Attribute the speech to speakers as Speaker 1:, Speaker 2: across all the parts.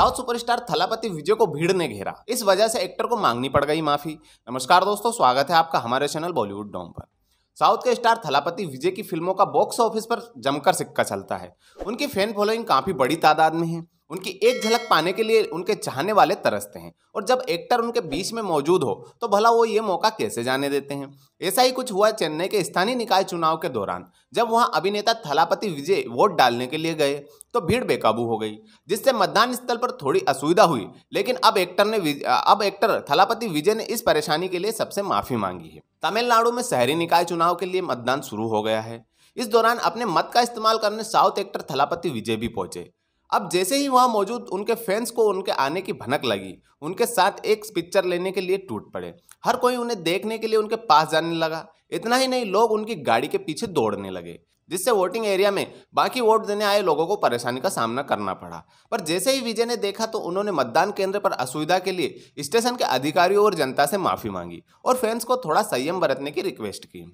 Speaker 1: South superstar Thalapathy विजय को भीड़ ने घेरा। इस वजह से एक्टर को मांगनी पड़ गई माफ़ी। नमस्कार दोस्तों, स्वागत है आपका हमारे चैनल बॉलीवुड डॉम पर। साउथ के स्टार थलापति विजय की फ़िल्मों का बॉक्स ऑफ़िस पर जमकर सिक्का चलता है। उनकी फ़ैन फॉलोइंग काफ़ी बड़ी तादाद में है। उनकी एक झलक पाने के लिए उनके चाहने वाले तरसते हैं। और जब एक्टर उनके बीच में मौजूद हो तो भला वो ये मौका कैसे जाने देते हैं? ऐसा ही कुछ हुआ चेन्नई के स्थानीय निकाय चुनाव के दौरान, जब वहाँ अभिनेता थलापति विजय वोट डालने के लिए गए तो भीड़ बेकाबू हो गई, जिससे मतदान स्थल पर थोड़ी असुविधा हुई। लेकिन अब एक्टर ने अब एक्टर थलापति विजय ने इस परेशानी के लिए सबसे माफ़ी मांगी है। तमिलनाडु में शहरी निकाय चुनाव के लिए मतदान शुरू हो गया है। इस दौरान अपने मत का इस्तेमाल करने साउथ एक्टर थलापति विजय भी पहुँचे। अब जैसे ही वहाँ मौजूद, उनके फैंस को उनके आने की भनक लगी। उनके साथ एक पिक्चर लेने के लिए टूट पड़े। हर कोई उन्हें देखने के लिए उनके पास जाने लगा। इतना ही नहीं, लोग उनकी गाड़ी के पीछे दौड़ने लगे। जिससे वोटिंग एरिया में बाकी वोट देने आए लोगों को परेशानी का सामना करना पड़ा। पर जैसे ही विजय ने देखा तो उन्होंने मतदान केंद्र पर असुविधा के लिए स्टेशन के अधिकारियों और जनता से माफ़ी मांगी और फैंस को थोड़ा संयम बरतने की रिक्वेस्ट की।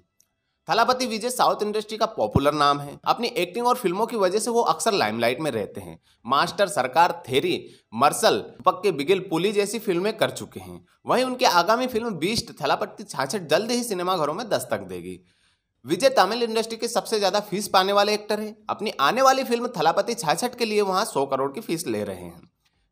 Speaker 1: थलापति विजय साउथ इंडस्ट्री का पॉपुलर नाम है। अपनी एक्टिंग और फ़िल्मों की वजह से वो अक्सर लाइमलाइट में रहते हैं। मास्टर, सरकार, थेरी मर्सल पक्के बिगिल पुली जैसी फ़िल्में कर चुके हैं। वहीं उनकी आगामी फ़िल्म बीस्ट थलापति छाछठ जल्द ही सिनेमाघरों में दस्तक देगी। विजय तमिल इंडस्ट्री के सबसे ज़्यादा फ़ीस पाने वाले एक्टर हैं। अपनी आने वाली फ़िल्म थलापति छाछठ के लिए वहाँ सौ करोड़ की फ़ीस ले रहे हैं।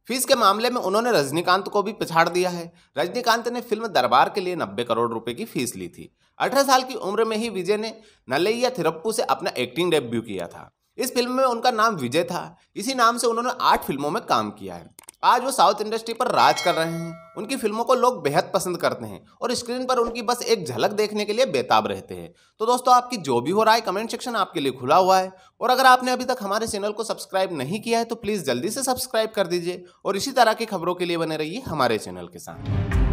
Speaker 1: फ़ीस के मामले में उन्होंने रजनीकांत को भी पिछाड़ दिया है। रजनीकांत ने फ़िल्म दरबार के लिए नब्बे करोड़ रुपए की फ़ीस ली थी। अठारह साल की उम्र में ही विजय ने नलैया थिरप्पू से अपना एक्टिंग डेब्यू किया था। इस फ़िल्म में उनका नाम विजय था। इसी नाम से उन्होंने आठ फ़िल्मों में काम किया है। आज वो साउथ इंडस्ट्री पर राज कर रहे हैं। उनकी फ़िल्मों को लोग बेहद पसंद करते हैं और स्क्रीन पर उनकी बस एक झलक देखने के लिए बेताब रहते हैं। तो दोस्तों, आपकी जो भी हो रहा है, कमेंट सेक्शन आपके लिए खुला हुआ है। और अगर आपने अभी तक हमारे चैनल को सब्सक्राइब नहीं किया है तो प्लीज़ जल्दी से सब्सक्राइब कर दीजिए। और इसी तरह की खबरों के लिए बने रहिए हमारे चैनल के साथ।